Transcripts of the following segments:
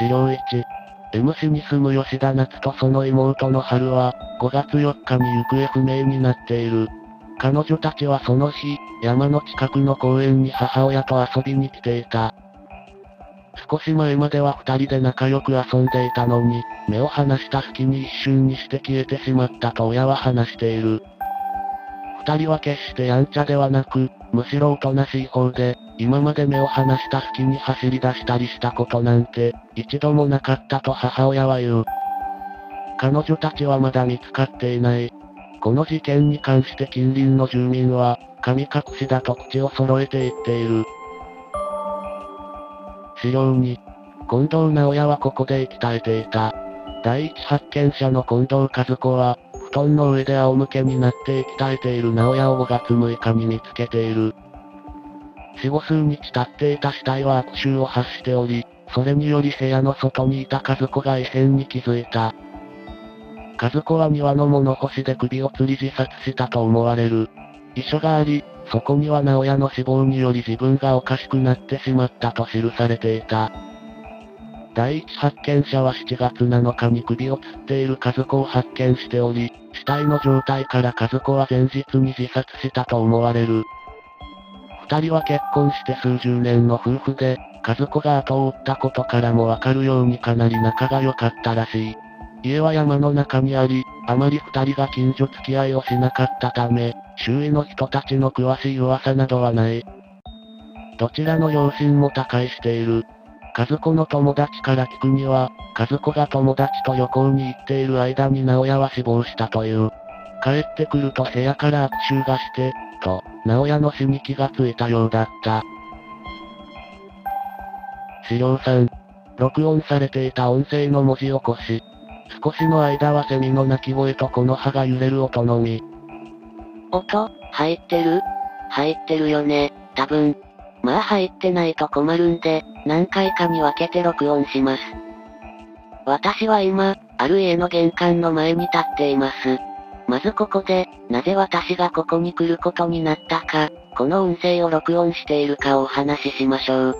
資料1。M 市に住む吉田夏とその妹の春は、5月4日に行方不明になっている。彼女たちはその日、山の近くの公園に母親と遊びに来ていた。少し前までは二人で仲良く遊んでいたのに、目を離した隙に一瞬にして消えてしまったと親は話している。二人は決してやんちゃではなく、むしろおとなしい方で、今まで目を離した隙に走り出したりしたことなんて、一度もなかったと母親は言う。彼女たちはまだ見つかっていない。この事件に関して近隣の住民は、神隠しだと口を揃えて言っている。資料に、近藤直也はここで鍛えていた。第一発見者の近藤和子は、布団の上で仰向けになって鍛えている直也を5月6日に見つけている。死後数日経っていた死体は悪臭を発しており、それにより部屋の外にいた和子が異変に気づいた。和子は庭の物干しで首を吊り自殺したと思われる。遺書があり、そこには直屋の死亡により自分がおかしくなってしまったと記されていた。第一発見者は7月7日に首を吊っている和子を発見しており、死体の状態から和子は前日に自殺したと思われる。二人は結婚して数十年の夫婦で、和子が後を追ったことからもわかるようにかなり仲が良かったらしい。家は山の中にあり、あまり二人が近所付き合いをしなかったため、周囲の人たちの詳しい噂などはない。どちらの両親も他界している。和子の友達から聞くには、和子が友達と旅行に行っている間に直屋は死亡したという。帰ってくると部屋から悪臭がして、と、直屋の死に気がついたようだった。資料3。録音されていた音声の文字起こし。少しの間はセミの鳴き声とこの葉が揺れる音のみ。音、入ってる？入ってるよね、多分。まあ入ってないと困るんで、何回かに分けて録音します。私は今、ある家の玄関の前に立っています。まずここで、なぜ私がここに来ることになったか、この音声を録音しているかをお話ししましょう。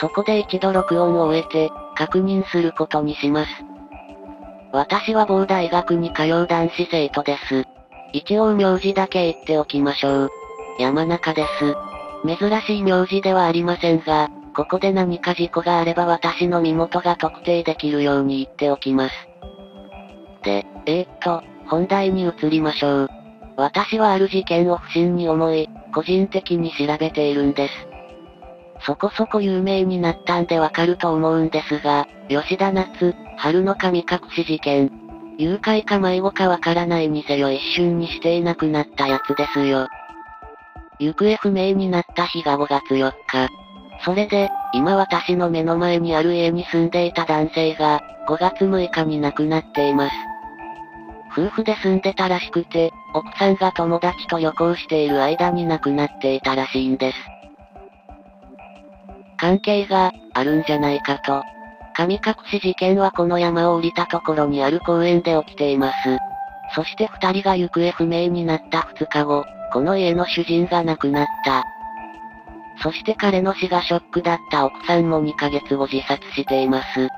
そこで一度録音を終えて、確認することにします。私は某大学に通う男子生徒です。一応名字だけ言っておきましょう。山中です。珍しい名字ではありませんが、ここで何か事故があれば私の身元が特定できるように言っておきます。で、えー、っと、本題に移りましょう。私はある事件を不審に思い、個人的に調べているんです。そこそこ有名になったんでわかると思うんですが、吉田夏、春の神隠し事件。誘拐か迷子かわからないにせよ一瞬にしていなくなったやつですよ。行方不明になった日が5月4日。それで、今私の目の前にある家に住んでいた男性が、5月6日に亡くなっています。夫婦で住んでたらしくて、奥さんが友達と旅行している間に亡くなっていたらしいんです。関係が、あるんじゃないかと。神隠し事件はこの山を降りたところにある公園で起きています。そして二人が行方不明になった二日後、この家の主人が亡くなった。そして彼の死がショックだった奥さんも2ヶ月後自殺しています。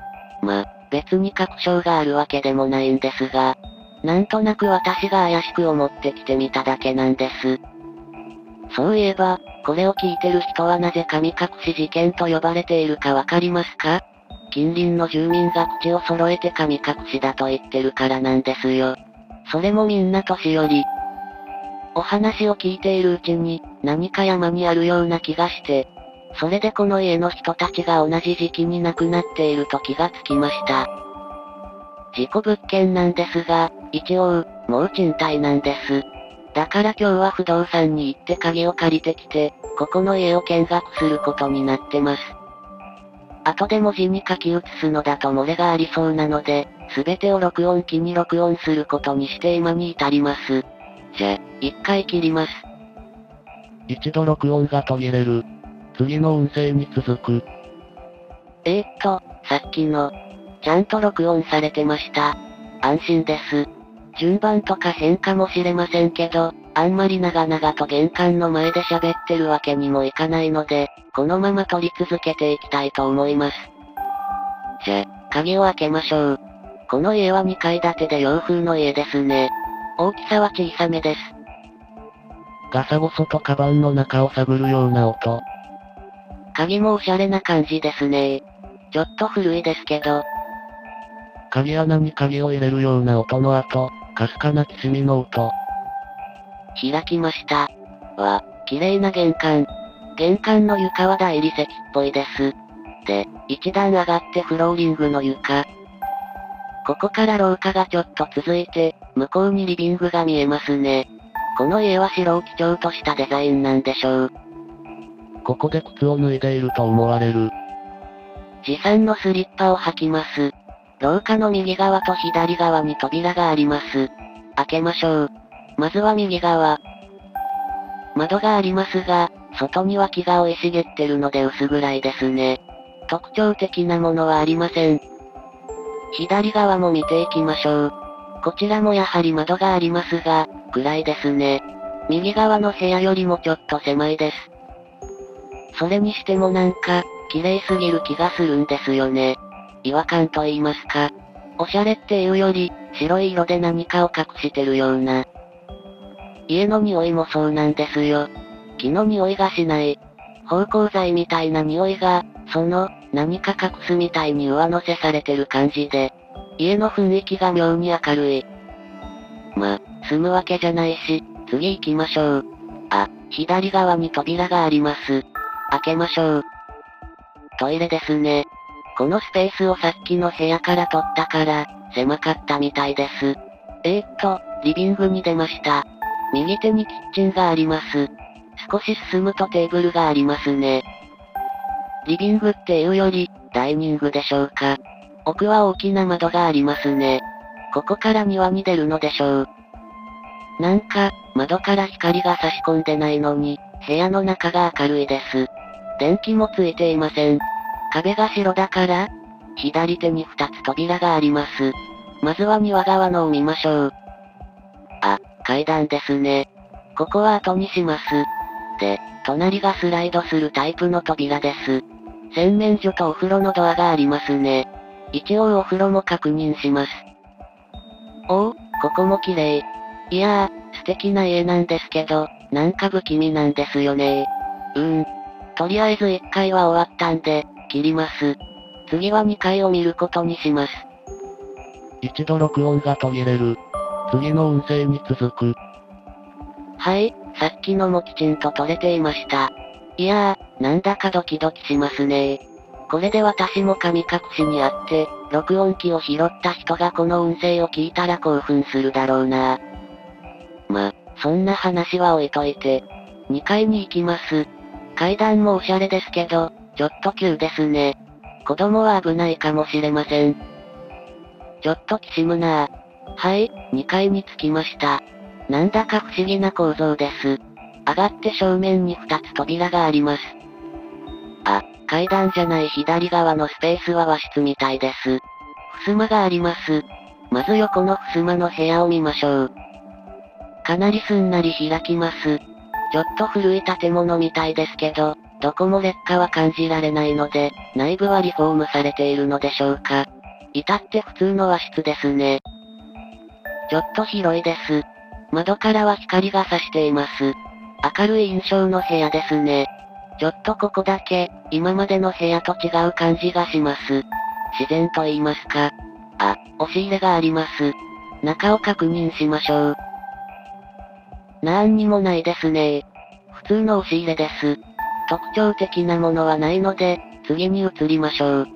ま、別に確証があるわけでもないんですが、なんとなく私が怪しく思ってきてみただけなんです。そういえば、これを聞いてる人はなぜ神隠し事件と呼ばれているかわかりますか？近隣の住民が口を揃えて神隠しだと言ってるからなんですよ。それもみんな年寄り。お話を聞いているうちに、何か山にあるような気がして、それでこの家の人たちが同じ時期に亡くなっていると気がつきました。事故物件なんですが、一応、もう賃貸なんです。だから今日は不動産に行って鍵を借りてきて、ここの家を見学することになってます。後で文字に書き写すのだと漏れがありそうなので、すべてを録音機に録音することにして今に至ります。じゃ、一回切ります。一度録音が途切れる。次の音声に続く。えー、っと、さっきの、ちゃんと録音されてました。安心です。順番とか変かもしれませんけど、あんまり長々と玄関の前で喋ってるわけにもいかないので、このまま撮り続けていきたいと思います。じゃ、鍵を開けましょう。この家は2階建てで洋風の家ですね。大きさは小さめです。ガサゴソとカバンの中を探るような音。鍵もおしゃれな感じですねちょっと古いですけど。鍵穴に鍵を入れるような音の後、かすかなきしみの音。開きました。わ、綺麗な玄関。玄関の床は大理石っぽいです。で、一段上がってフローリングの床。ここから廊下がちょっと続いて、向こうにリビングが見えますね。この家は白を基調としたデザインなんでしょう。ここで靴を脱いでいると思われる。持参のスリッパを履きます。廊下の右側と左側に扉があります。開けましょう。まずは右側。窓がありますが、外には木が生い茂ってるので薄暗いですね。特徴的なものはありません。左側も見ていきましょう。こちらもやはり窓がありますが、暗いですね。右側の部屋よりもちょっと狭いです。それにしてもなんか、綺麗すぎる気がするんですよね。違和感と言いますか。おしゃれっていうより、白い色で何かを隠してるような。家の匂いもそうなんですよ。木の匂いがしない。芳香剤みたいな匂いが、その、何か隠すみたいに上乗せされてる感じで、家の雰囲気が妙に明るい。ま、住むわけじゃないし、次行きましょう。あ、左側に扉があります。開けましょう。トイレですね。このスペースをさっきの部屋から取ったから、狭かったみたいです。えー、っと、リビングに出ました。右手にキッチンがあります。少し進むとテーブルがありますね。リビングっていうより、ダイニングでしょうか。奥は大きな窓がありますね。ここから庭に出るのでしょう。なんか、窓から光が差し込んでないのに、部屋の中が明るいです。電気もついていません。壁が白だから、左手に二つ扉があります。まずは庭側のを見ましょう。あ、階段ですね。ここは後にします。で、隣がスライドするタイプの扉です。洗面所とお風呂のドアがありますね。一応お風呂も確認します。おお、ここも綺麗。いやー、素敵な家なんですけど、なんか不気味なんですよねうーん。とりあえず1回は終わったんで、切ります。次は2回を見ることにします。一度録音が途切れる。次の音声に続く。はい、さっきのもきちんと撮れていました。いやー、なんだかドキドキしますねこれで私も神隠しにあって、録音機を拾った人がこの音声を聞いたら興奮するだろうなま、そんな話は置いといて、2階に行きます。階段もおしゃれですけど、ちょっと急ですね。子供は危ないかもしれません。ちょっときしむなぁ。はい、2階に着きました。なんだか不思議な構造です。上がって正面に2つ扉があります。あ、階段じゃない左側のスペースは和室みたいです。襖があります。まず横の襖の部屋を見ましょう。かなりすんなり開きます。ちょっと古い建物みたいですけど、どこも劣化は感じられないので、内部はリフォームされているのでしょうか。至って普通の和室ですね。ちょっと広いです。窓からは光が差しています。明るい印象の部屋ですね。ちょっとここだけ、今までの部屋と違う感じがします。自然と言いますか。あ、押し入れがあります。中を確認しましょう。なんにもないですね普通の押し入れです。特徴的なものはないので、次に移りましょう。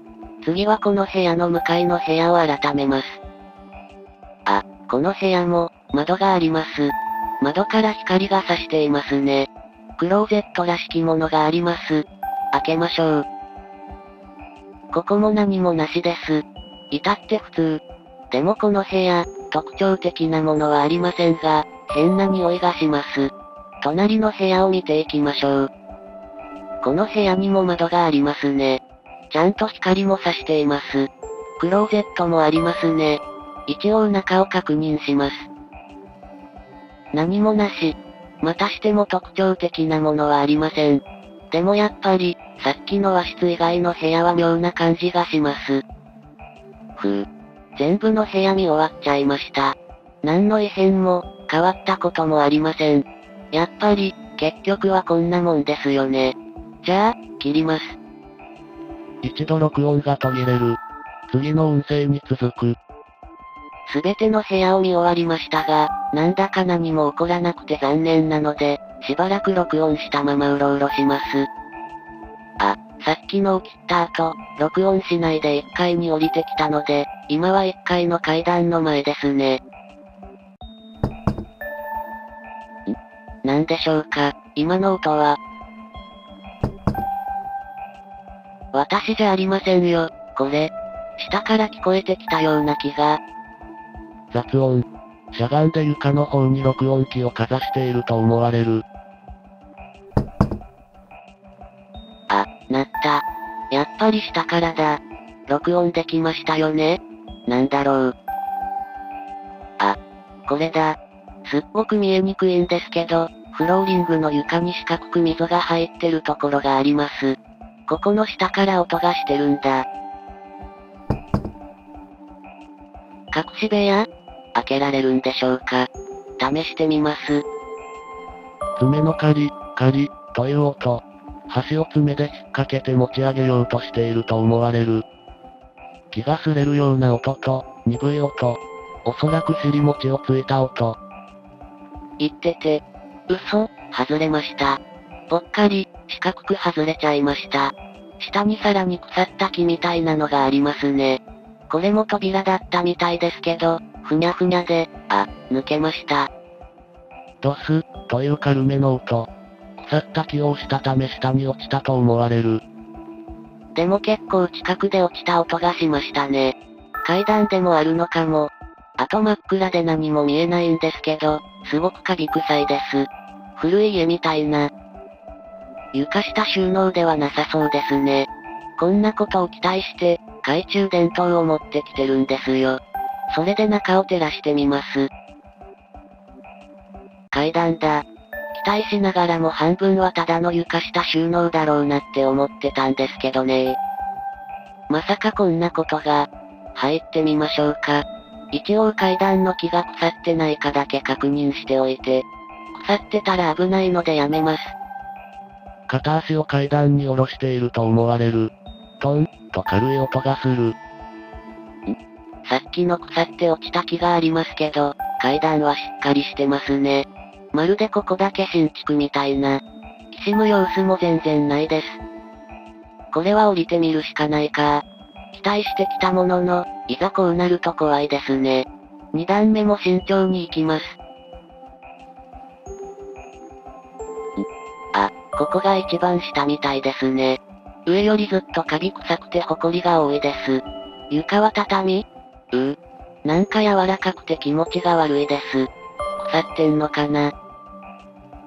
次はこの部屋の向かいの部屋を改めます。あ、この部屋も、窓があります。窓から光が差していますね。クローゼットらしきものがあります。開けましょう。ここも何もなしです。至って普通。でもこの部屋、特徴的なものはありませんが、変な匂いがします。隣の部屋を見ていきましょう。この部屋にも窓がありますね。ちゃんと光も差しています。クローゼットもありますね。一応中を確認します。何もなし。またしても特徴的なものはありません。でもやっぱり、さっきの和室以外の部屋は妙な感じがします。ふう。全部の部屋見終わっちゃいました。何の異変も、変わったこともありません。やっぱり、結局はこんなもんですよね。じゃあ、切ります。一度録音が途切れる。次の音声に続く。すべての部屋を見終わりましたが、なんだか何も起こらなくて残念なので、しばらく録音したままうろうろします。あ、さっきのを切った後、録音しないで1階に降りてきたので、今は1階の階段の前ですね。ん？なんでしょうか、今の音は。私じゃありませんよ、これ。下から聞こえてきたような気が。雑音。しゃがんで床の方に録音機をかざしていると思われる。あ、なった。やっぱり下からだ。録音できましたよねなんだろう。あ、これだ。すっごく見えにくいんですけど、フローリングの床に四角く溝が入ってるところがあります。ここの下から音がしてるんだ。隠し部屋？開けられるんでしょうか試してみます。爪のカリ、カリ、という音。端を爪で引っ掛けて持ち上げようとしていると思われる。気が擦れるような音と、鈍い音。おそらく尻餅をついた音。言ってて。嘘、外れました。ぽっかり、四角く外れちゃいました。下にさらに腐った木みたいなのがありますね。これも扉だったみたいですけど、ふにゃふにゃで、あ、抜けました。ドス、という軽めの音。腐った木を押したため下に落ちたと思われる。でも結構近くで落ちた音がしましたね。階段でもあるのかも。あと真っ暗で何も見えないんですけど、すごくカビ臭いです。古い家みたいな。床下収納ではなさそうですね。こんなことを期待して、懐中電灯を持ってきてるんですよ。それで中を照らしてみます。階段だ。期待しながらも半分はただの床下収納だろうなって思ってたんですけどねまさかこんなことが。入ってみましょうか。一応階段の木が腐ってないかだけ確認しておいて。腐ってたら危ないのでやめます。片足を階段に下ろしていると思われる。トン、と軽い音がする。さっきの腐って落ちた木がありますけど、階段はしっかりしてますね。まるでここだけ新築みたいな。きしむ様子も全然ないです。これは降りてみるしかないか。期待してきたものの、いざこうなると怖いですね。二段目も慎重に行きます。ここが一番下みたいですね。上よりずっとカビ臭くて埃が多いです。床は畳？うう。なんか柔らかくて気持ちが悪いです。腐ってんのかな？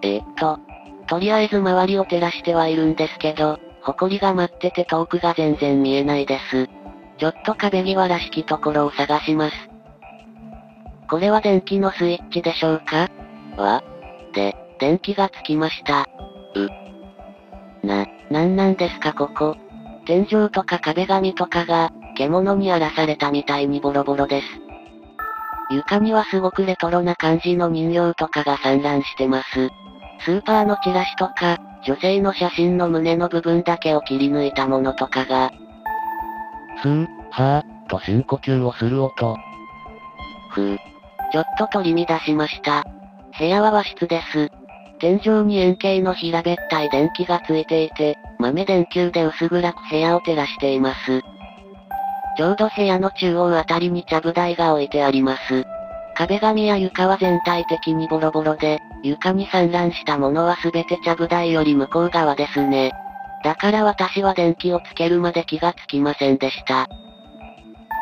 えー、っと、とりあえず周りを照らしてはいるんですけど、埃が舞ってて遠くが全然見えないです。ちょっと壁際らしきところを探します。これは電気のスイッチでしょうか？わで、電気がつきました。う。な、なんなんですかここ。天井とか壁紙とかが、獣に荒らされたみたいにボロボロです。床にはすごくレトロな感じの人形とかが散乱してます。スーパーのチラシとか、女性の写真の胸の部分だけを切り抜いたものとかが、スー、はー、と深呼吸をする音。ふう。ちょっと取り乱しました。部屋は和室です。天井に円形の平べったい電気がついていて、豆電球で薄暗く部屋を照らしています。ちょうど部屋の中央あたりにちゃぶ台が置いてあります。壁紙や床は全体的にボロボロで、床に散乱したものはすべてちゃぶ台より向こう側ですね。だから私は電気をつけるまで気がつきませんでした。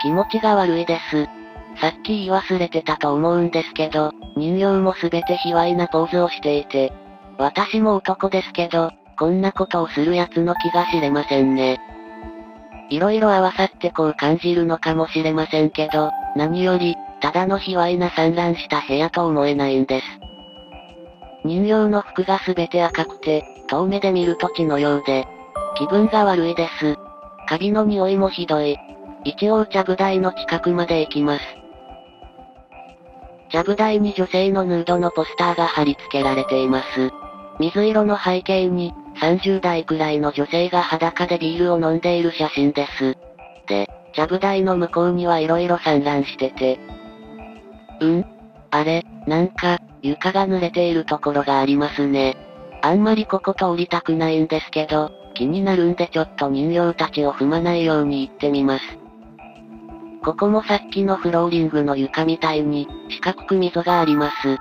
気持ちが悪いです。さっき言い忘れてたと思うんですけど、人形もすべて卑猥なポーズをしていて、私も男ですけど、こんなことをする奴の気が知れませんね。いろいろ合わさってこう感じるのかもしれませんけど、何より、ただの卑猥な散乱した部屋と思えないんです。人形の服がすべて赤くて、遠目で見ると血のようで、気分が悪いです。カビの匂いもひどい。一応ちゃぶ台の近くまで行きます。ちゃぶ台に女性のヌードのポスターが貼り付けられています。水色の背景に、30代くらいの女性が裸でビールを飲んでいる写真です。で、ちゃぶ台の向こうには色々散乱してて。うん？あれ、なんか、床が濡れているところがありますね。あんまりここ通りたくないんですけど、気になるんでちょっと人形たちを踏まないように行ってみます。ここもさっきのフローリングの床みたいに、四角く溝があります。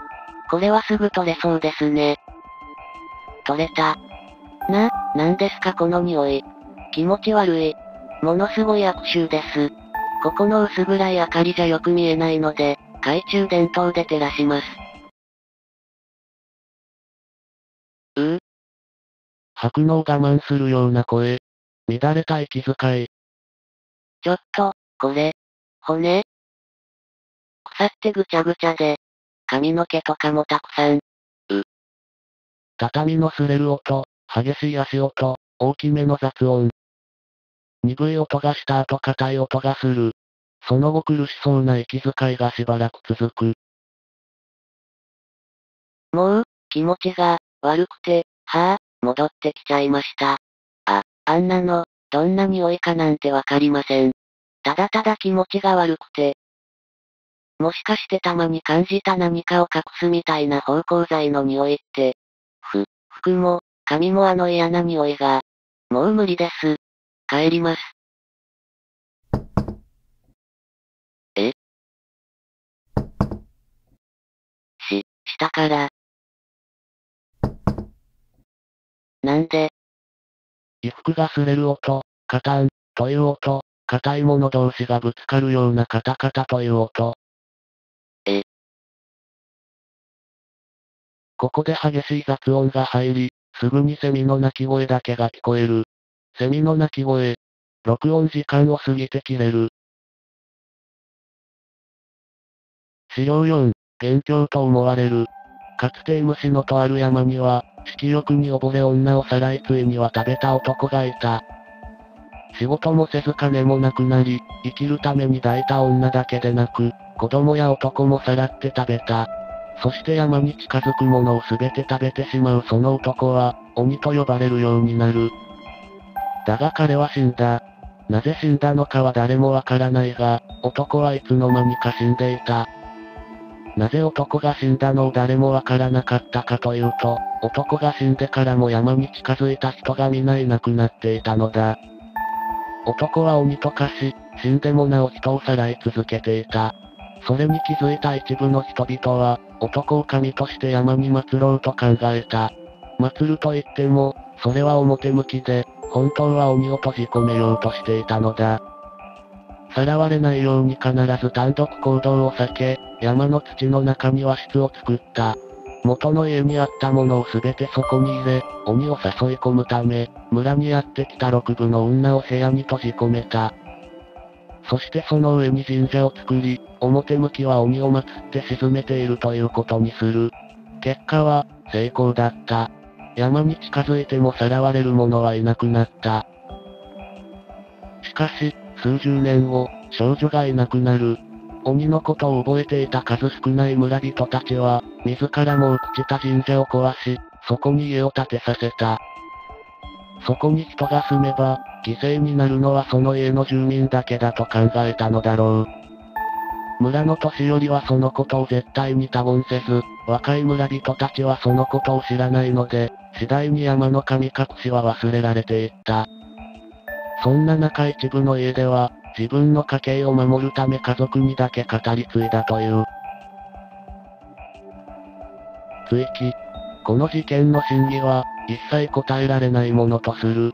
これはすぐ取れそうですね。取れた。な、なんですかこの匂い。気持ち悪い。ものすごい悪臭です。ここの薄暗い明かりじゃよく見えないので、懐中電灯で照らします。う？う。吐くのを我慢するような声。乱れた息遣い。ちょっと、これ、骨？腐ってぐちゃぐちゃで、髪の毛とかもたくさん。う。畳の擦れる音、激しい足音、大きめの雑音。鈍い音がした後硬い音がする。その後苦しそうな息遣いがしばらく続く。もう、気持ちが、悪くて、はぁ、戻ってきちゃいました。あ、あんなの、どんな匂いかなんてわかりません。ただただ気持ちが悪くて。もしかしてたまに感じた何かを隠すみたいな芳香剤の匂いって。ふ、服も、髪もあの嫌な匂いが。もう無理です。帰ります。え？し、下から。なんで？衣服が擦れる音、カタン、という音、硬いもの同士がぶつかるようなカタカタという音。えここで激しい雑音が入り、すぐにセミの鳴き声だけが聞こえる。セミの鳴き声。録音時間を過ぎて切れる。資料4、元凶と思われる。かつて虫のとある山には、色欲に溺れ女をさらいついには食べた男がいた。仕事もせず金もなくなり、生きるために抱いた女だけでなく、子供や男もさらって食べた。そして山に近づくものを全て食べてしまうその男は、鬼と呼ばれるようになる。だが彼は死んだ。なぜ死んだのかは誰もわからないが、男はいつの間にか死んでいた。なぜ男が死んだのを誰もわからなかったかというと、男が死んでからも山に近づいた人が皆いなくなっていたのだ。男は鬼と化し、死んでもなお人をさらい続けていた。それに気づいた一部の人々は、男を神として山に祀ろうと考えた。祀ると言っても、それは表向きで、本当は鬼を閉じ込めようとしていたのだ。さらわれないように必ず単独行動を避け、山の土の中に和室を作った。元の家にあったものをすべてそこに入れ、鬼を誘い込むため、村にやってきた六部の女を部屋に閉じ込めた。そしてその上に神社を作り、表向きは鬼を祀って沈めているということにする。結果は、成功だった。山に近づいてもさらわれる者はいなくなった。しかし、数十年後、少女がいなくなる。鬼のことを覚えていた数少ない村人たちは、自らも朽ちた神社を壊し、そこに家を建てさせた。そこに人が住めば、犠牲になるのはその家の住民だけだと考えたのだろう。村の年寄りはそのことを絶対に他言せず、若い村人たちはそのことを知らないので、次第に山の神隠しは忘れられていった。そんな中一部の家では、自分の家計を守るため家族にだけ語り継いだという。追記。この事件の真偽は、一切答えられないものとする。